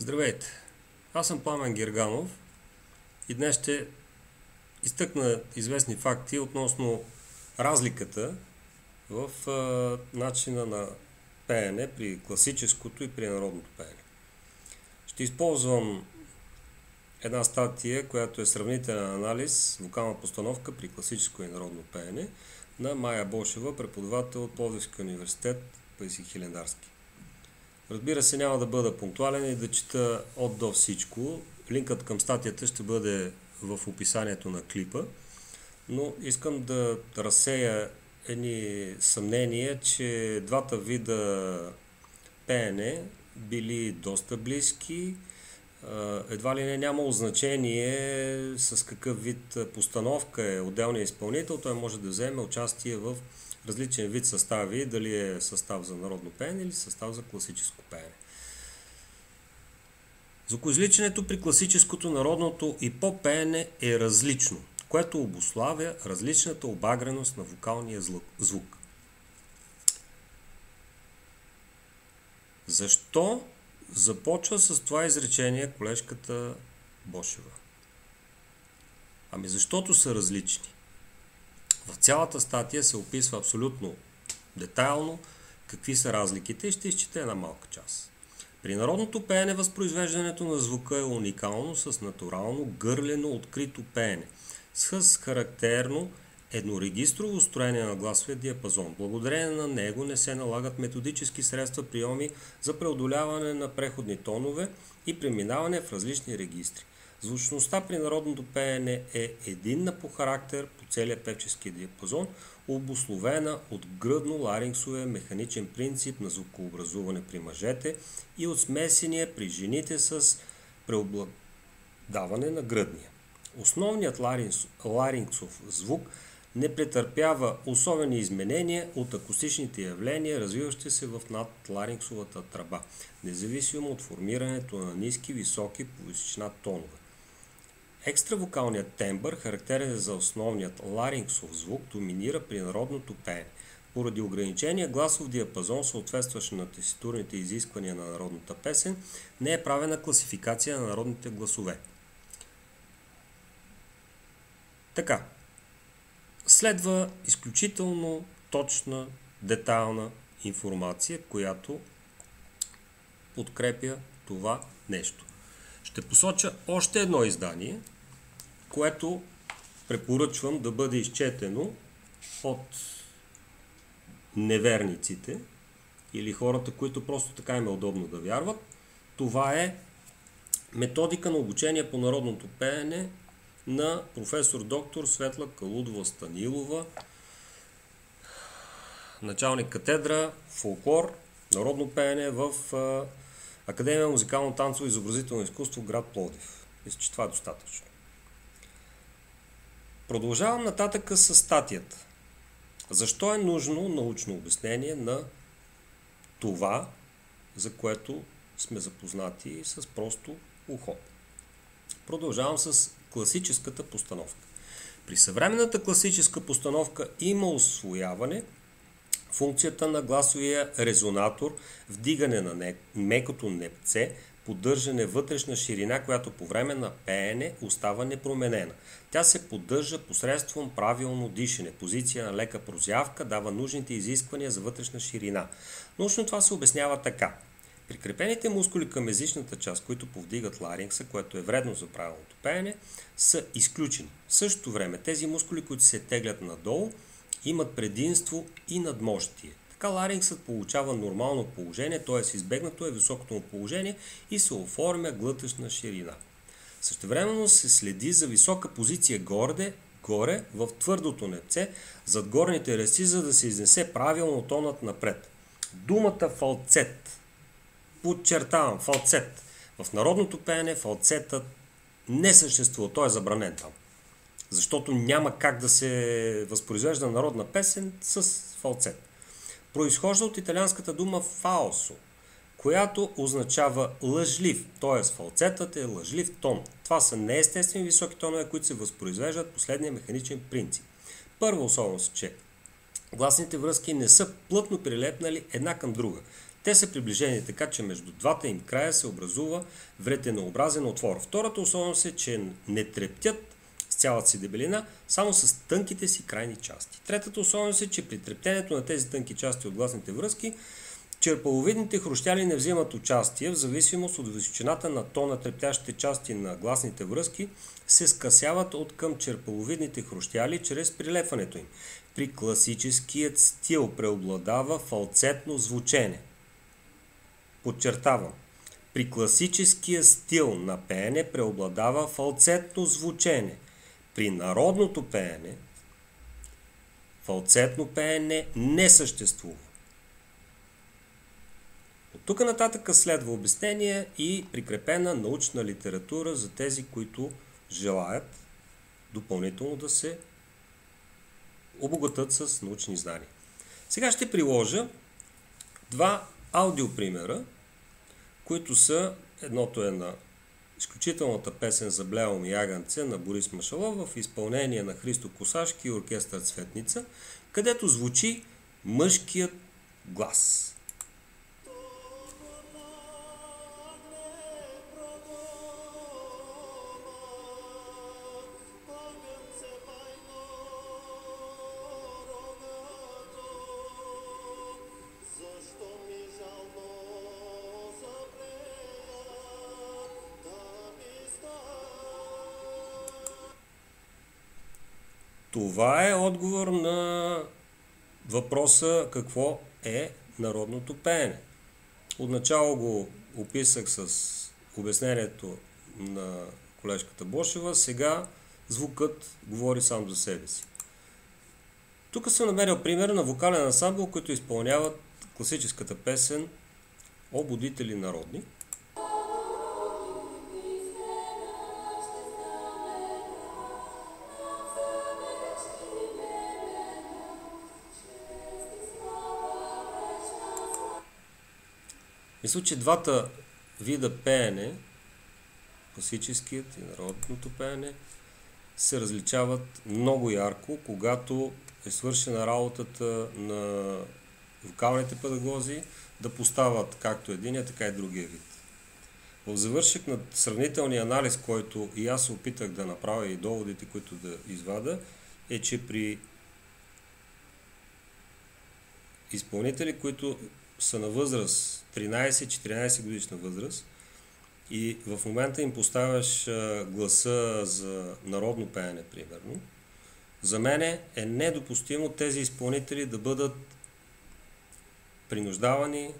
Здравейте! Аз съм Пламен Герганов и днес ще изтъкна известни факти относно разликата в а, начина на пеене при класическото и при народното пеене. Ще използвам една статия, която е сравнителен анализ, вокална постановка при класическо и народно пеене на Майя Бошева, преподавател от Пловдивския университет Паисий Хилендарски. Разбира се, няма да бъда пунктуален и да чета от до всичко. Линкът към статията ще бъде в описанието на клипа, но искам да разсея едни съмнения, че двата вида пеене били доста близки, едва ли не нямало значение с какъв вид постановка е отделният изпълнител, той може да вземе участие в различен вид състави, дали е състав за народно пеене или състав за класическо пеене. Звукоизличането при класическото, народното и по-пеене е различно, което обославя различната обагреност на вокалния звук. Защо започва с това изречение колежката Бошева? Ами защото са различни. В цялата статия се описва абсолютно детайлно какви са разликите и ще изчета една малка част. При народното пеене възпроизвеждането на звука е уникално с натурално гърлено открито пеене, с характерно еднорегистрово строение на гласовия диапазон. Благодарение на него не се налагат методически средства приеми за преодоляване на преходни тонове и преминаване в различни регистри. Звучността при народното пеене е единна по характер по целия певчески диапазон, обословена от гръдно-ларингсовия механичен принцип на звукообразуване при мъжете и от смесения при жените с преобладаване на гръдния. Основният ларингсов звук не претърпява особени изменения от акустичните явления, развиващи се в надларингсовата тръба, независимо от формирането на ниски, високи по височина тонове. Екстравокалният тембър, характерен за основният ларингсов звук, доминира при народното пеене. Поради ограничения гласов диапазон, съответстващ на теситурните изисквания на народната песен, не е правена класификация на народните гласове. Така, следва изключително точна, детайлна информация, която подкрепя това нещо. Ще посоча още едно издание, което препоръчвам да бъде изчетено от неверниците или хората, които просто така им е удобно да вярват. Това е методика на обучение по народното пеене на професор доктор Светла Калудова Станилова, началник катедра фолклор, народно пеене в Академия музикално танцово и изобразително изкуство град Пловдив. Мисля, че това е достатъчно. Продължавам нататъка с статията. Защо е нужно научно обяснение на това, за което сме запознати с просто ухо? Продължавам с класическата постановка. При съвременната класическа постановка има освояване функцията на гласовия резонатор, вдигане на мекото непце, поддържане вътрешна ширина, която по време на пеене остава непроменена. Тя се поддържа посредством правилно дишане. Позиция на лека прозявка дава нужните изисквания за вътрешна ширина. Научно това се обяснява така. Прикрепените мускули към езичната част, които повдигат ларингса, което е вредно за правилното пеене, са изключени. В същото време тези мускули, които се теглят надолу, имат предимство и надмощие. Така ларингсът получава нормално положение, т.е. избегнато е високото му положение и се оформя глътъчна ширина. Същевременно се следи за висока позиция горде, горе в твърдото непце, зад горните реси, за да се изнесе правилно тонът напред. Думата фалцет. Подчертавам, фалцет. В народното пеене фалцетът не съществува, той е забранен там. Защото няма как да се възпроизвежда народна песен с фалцет произхожда от италианската дума фаосо, която означава лъжлив, т.е. фалцетът е лъжлив тон. Това са неестествени високи тонове, които се възпроизвеждат последния механичен принцип. Първа особеност, че гласните връзки не са плътно прилепнали една към друга. Те са приближени така, че между двата им края се образува вретенообразен отвор. Втората особеност е, че не трептят с цялата си дебелина, само с тънките си крайни части. Третата особеност е, че при трептенето на тези тънки части от гласните връзки Черпаловидните хрущяли не взимат участие в зависимост от височината на тона трептящите части на гласните връзки се скъсяват от към черпаловидните хрущяли чрез прилепването им. При класическият стил преобладава фалцетно звучене. Подчертавам, при класическия стил на пеене преобладава фалцетно звучене. При народното пеене фалцетно пеене не съществува. От тук нататък следва обяснение и прикрепена научна литература за тези, които желаят допълнително да се обогатат с научни знания. Сега ще приложа два аудиопримера, които са, едното е на изключителната песен за Блеом и Ягънце на Борис Машалов в изпълнение на Христо Косашки и оркестър Цветница, където звучи мъжкият глас. Това е отговор на въпроса какво е народното пеене. Отначало го описах с обяснението на колежката Бошева, сега звукът говори сам за себе си. Тук съм намерил пример на вокален ансамбъл, които изпълняват класическата песен О будители народни – Мисля, че двата вида пеене, класическият и народното пеене, се различават много ярко, когато е свършена работата на вокалните педагози да поставят както единия, така и другия вид. В завършек на сравнителния анализ, който и аз се опитах да направя и доводите, които да извада, е, че при изпълнители, които са на възраст 13-14 годишна възраст и в момента им поставяш гласа за народно пеене, примерно, за мен е недопустимо тези изпълнители да бъдат принуждавани,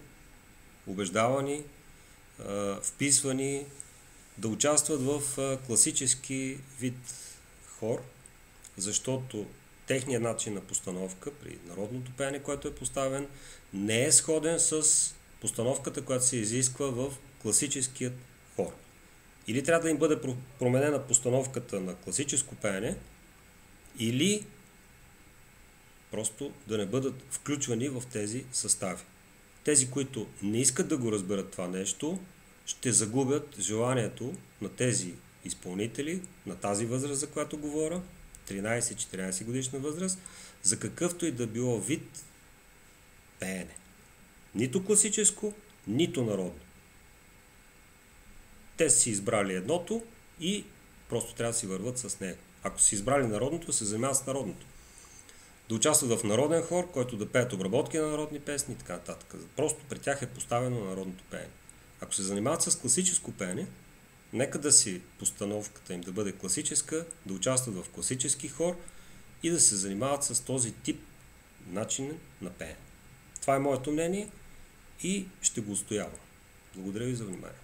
убеждавани, вписвани, да участват в класически вид хор, защото техният начин на постановка при народното пеене, което е поставен, не е сходен с постановката, която се изисква в класическият хор. Или трябва да им бъде променена постановката на класическо пеене, или просто да не бъдат включвани в тези състави. Тези, които не искат да го разберат това нещо, ще загубят желанието на тези изпълнители, на тази възраст, за която говоря, 13-14 годишна възраст, за какъвто и да било вид пеене. Нито класическо, нито народно. Те си избрали едното и просто трябва да си върват с него. Ако си избрали народното, се занимават с народното. Да участват в народен хор, който да пеят обработки на народни песни и така нататък. Просто при тях е поставено народното пеене. Ако се занимават с класическо пеене, нека да си постановката им да бъде класическа, да участват в класически хор и да се занимават с този тип начин на пеене. Това е моето мнение и ще го устоявам. Благодаря ви за внимание.